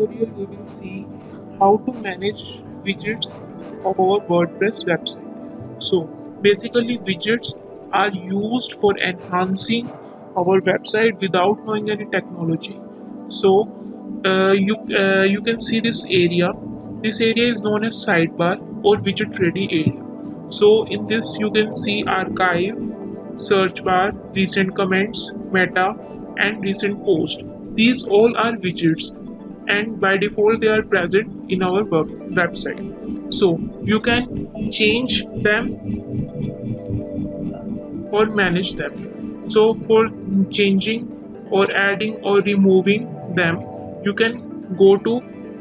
tutorial we will see how to manage widgets of our WordPress website. So basically widgets are used for enhancing our website without knowing any technology. So uh, you uh, you can see this area. This area is known as sidebar or widget ready area. So in this you can see archive, search bar, recent comments, meta and recent post these all are widgets and by default they are present in our web website. So you can change them or manage them. So for changing or adding or removing them you can go to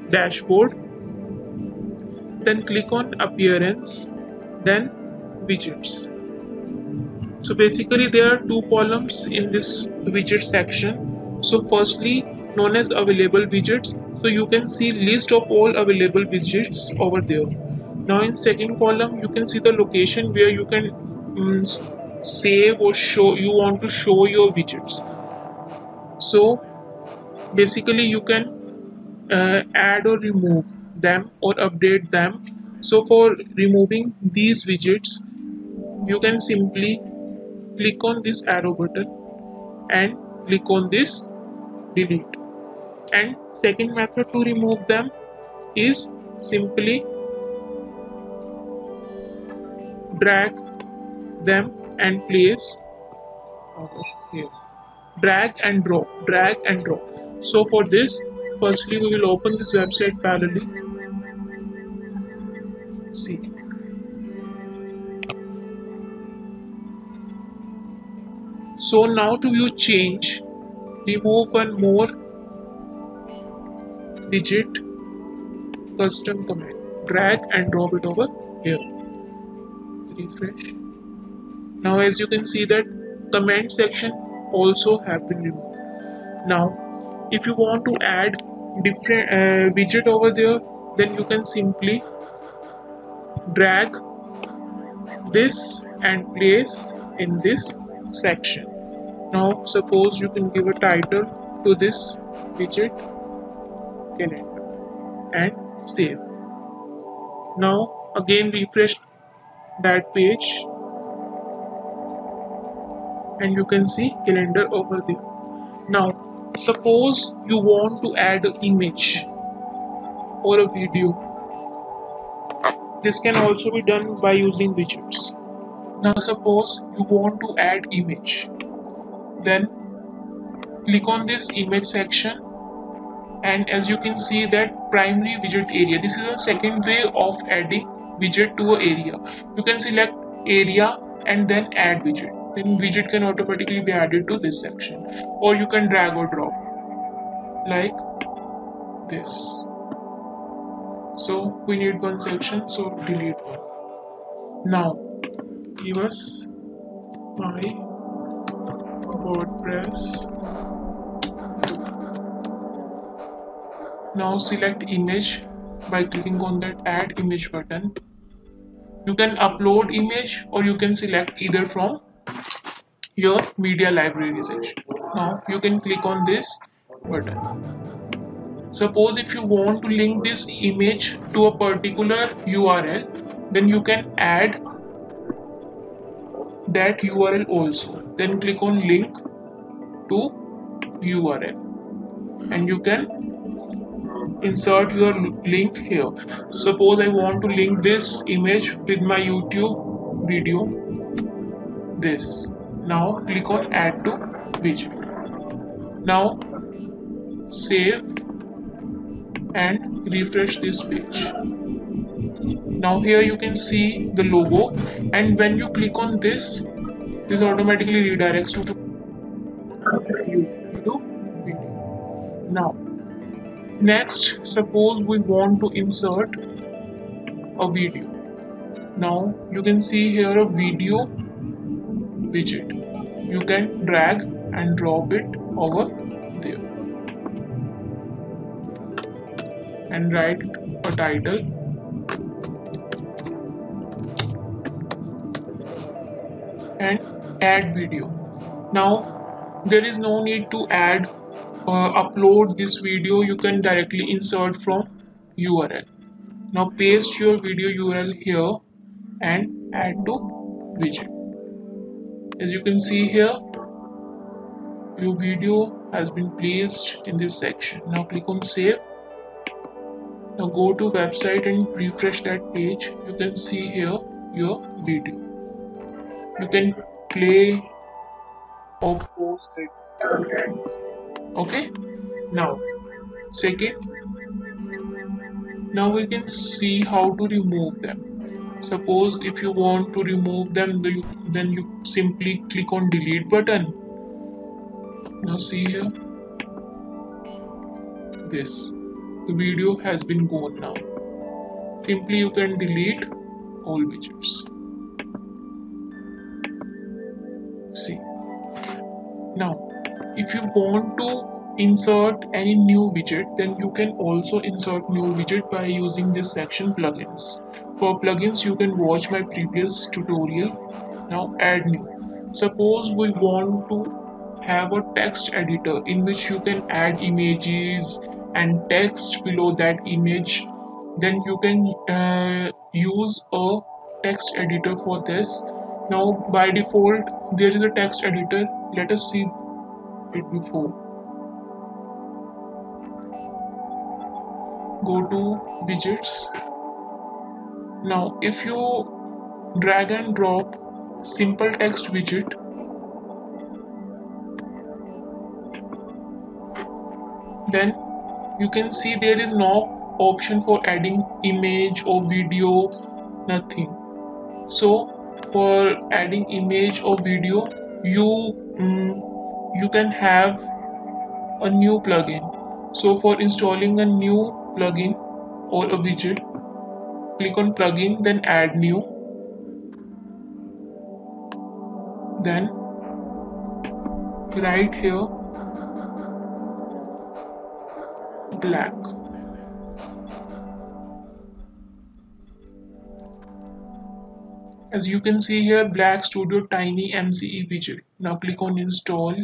dashboard then click on appearance then widgets. So basically there are two columns in this widget section. So firstly known as available widgets. So you can see list of all available widgets over there. Now in second column you can see the location where you can um, save or show you want to show your widgets. So basically you can uh, add or remove them or update them. So for removing these widgets you can simply click on this arrow button and click on this delete and second method to remove them is simply drag them and place here drag and drop drag and drop so for this firstly we will open this website parallelly. See. So now to view change. Remove one more widget custom command. Drag and drop it over here. Refresh. Now as you can see that comment section also have been removed. Now if you want to add different uh, widget over there then you can simply drag this and place in this section. Now suppose you can give a title to this widget calendar and save. Now again refresh that page. And you can see calendar over there. Now suppose you want to add an image or a video. This can also be done by using widgets. Now suppose you want to add image. Then click on this image section and as you can see that primary widget area this is a second way of adding widget to a area. You can select area and then add widget. Then widget can automatically be added to this section. Or you can drag or drop like this. So we need one section so delete one. Now give us my WordPress now select image by clicking on that add image button. You can upload image or you can select either from your media library section now you can click on this button. Suppose if you want to link this image to a particular URL then you can add that URL also. Then click on link to URL and you can insert your link here. Suppose I want to link this image with my YouTube video. This. Now click on add to widget. Now save and refresh this page. Now here you can see the logo. And when you click on this this automatically redirects you to YouTube video. Now next suppose we want to insert a video. Now you can see here a video widget. You can drag and drop it over there. And write a title. And add video. Now there is no need to add uh, upload this video you can directly insert from URL now paste your video URL here and add to widget. As you can see here your video has been placed in this section. Now click on save. Now go to website and refresh that page. You can see here your video. You can play or pause it okay? Now second now we can see how to remove them. Suppose if you want to remove them then you simply click on delete button. Now see here. This. The video has been gone now. Simply you can delete all widgets. See. Now if you want to insert any new widget then you can also insert new widget by using this section plugins. For plugins you can watch my previous tutorial. Now add new. Suppose we want to have a text editor in which you can add images and text below that image. Then you can uh, use a text editor for this. Now by default there is a text editor. Let us see it before go to widgets now if you drag and drop simple text widget then you can see there is no option for adding image or video nothing. So for adding image or video you mm, you can have a new plugin. So for installing a new plugin or a widget click on plugin then add new. Then right here black. As you can see here black studio TinyMCE widget. Now click on install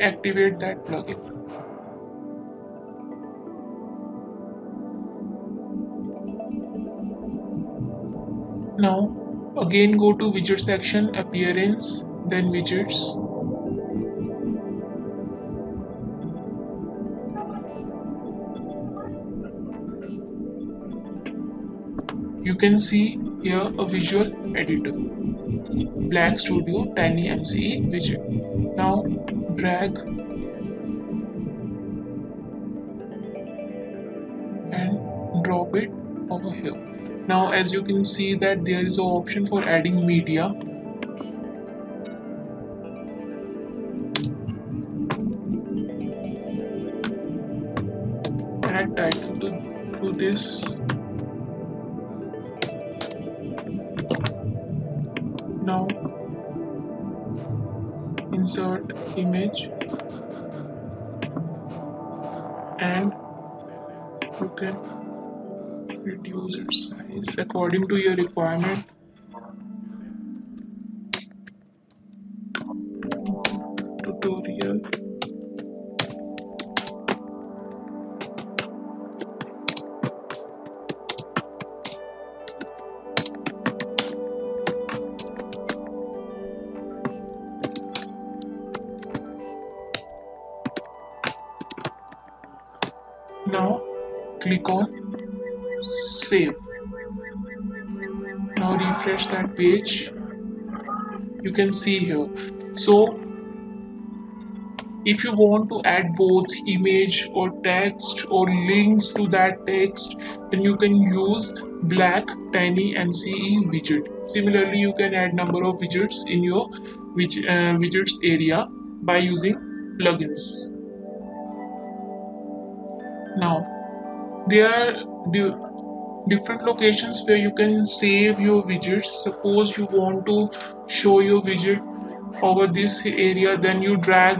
activate that plugin now again go to widget section appearance then widgets. You can see here a visual editor black studio TinyMCE widget now drag and drop it over here. Now as you can see that there is an option for adding media. Add title to, to this insert image. And you can reduce its size according to your requirement. Tutorial now refresh that page. You can see here. So if you want to add both image or text or links to that text then you can use black TinyMCE widget. Similarly you can add number of widgets in your uh, widgets area by using plugins. Now there are different locations where you can save your widgets. Suppose you want to show your widget over this area then you drag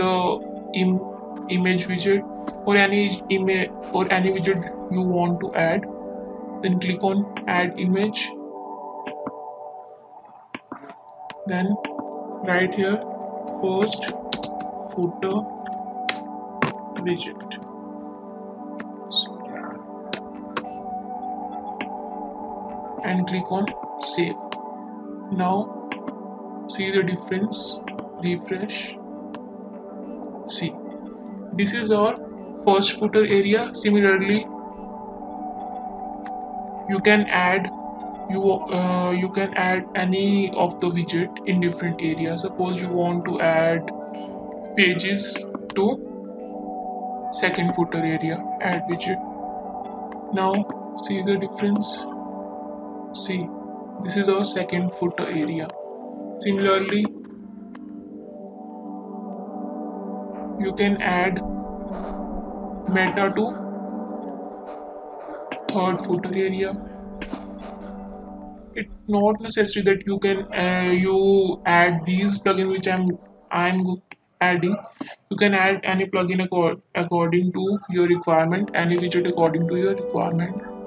the Im image widget or any image or any widget you want to add. Then click on add image. Then right here first footer widget and click on save. Now see the difference. Refresh. See. This is our first footer area. Similarly you can add you uh, you can add any of the widget in different areas. Suppose you want to add pages to second footer area. Add widget. Now see the difference see this is our second footer area. Similarly you can add meta to third footer area. It's not necessary that you can uh, you add these plugin which i'm i'm adding. You can add any plugin according to your requirement any widget according to your requirement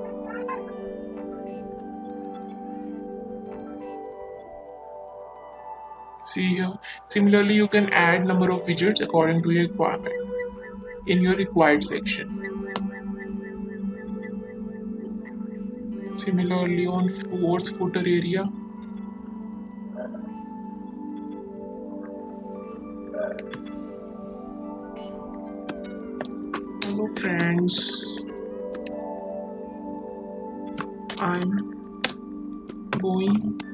see here similarly you can add number of widgets according to your requirement in your required section. Similarly on fourth footer area hello friends. I'm going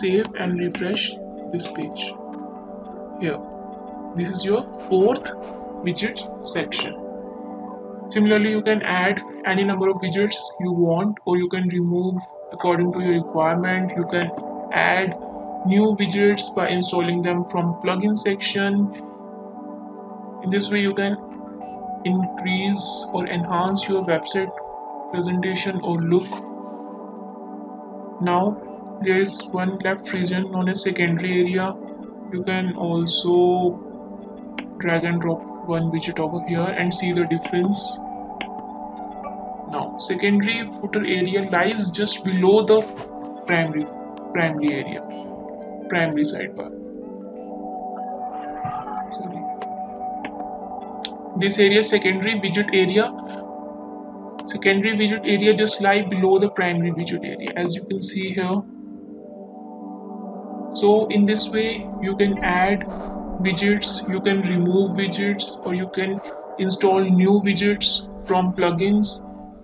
save and refresh this page. Here. This is your fourth widget section. Similarly you can add any number of widgets you want or you can remove according to your requirement. You can add new widgets by installing them from plugin section. In this way you can increase or enhance your website presentation or look. Now there is one left region known as secondary area. You can also drag and drop one widget over here and see the difference. Now secondary footer area lies just below the primary primary area primary sidebar. Sorry. this area secondary widget area. Secondary widget area just lie below the primary widget area as you can see here so in this way you can add widgets you can remove widgets or you can install new widgets from plugins.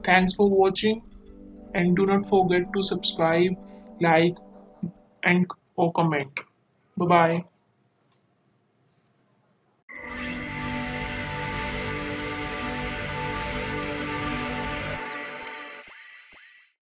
Thanks for watching and do not forget to subscribe like and or comment. Bye bye